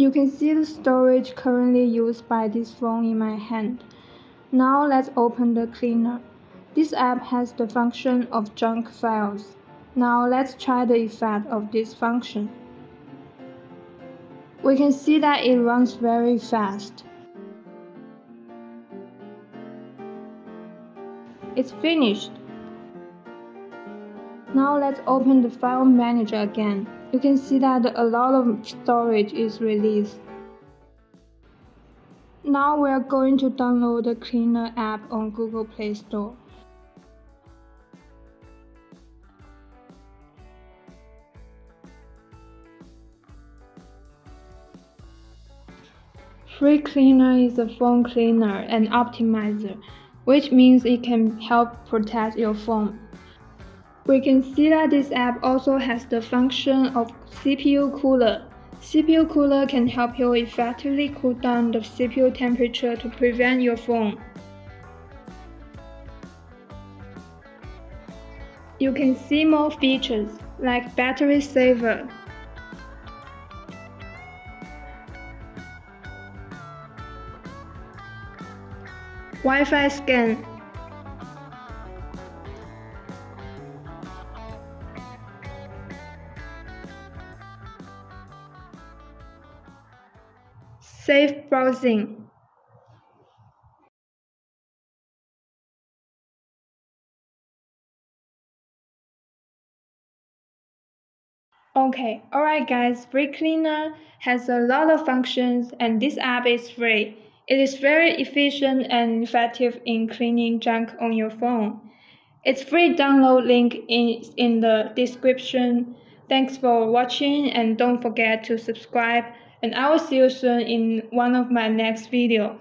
You can see the storage currently used by this phone in my hand. Now let's open the cleaner. This app has the function of junk files. Now let's try the effect of this function. We can see that it runs very fast. It's finished. Now let's open the file manager again. You can see that a lot of storage is released. Now we are going to download the Cleaner app on Google Play Store. Free Cleaner is a phone cleaner and optimizer, which means it can help protect your phone. We can see that this app also has the function of CPU cooler. CPU cooler can help you effectively cool down the CPU temperature to prevent your phone. You can see more features like battery saver, Wi-Fi scan. Safe browsing. Okay, alright guys, Free Cleaner has a lot of functions and this app is free. It is very efficient and effective in cleaning junk on your phone. Its free download link is in the description. Thanks for watching and don't forget to subscribe and I will see you soon in one of my next video.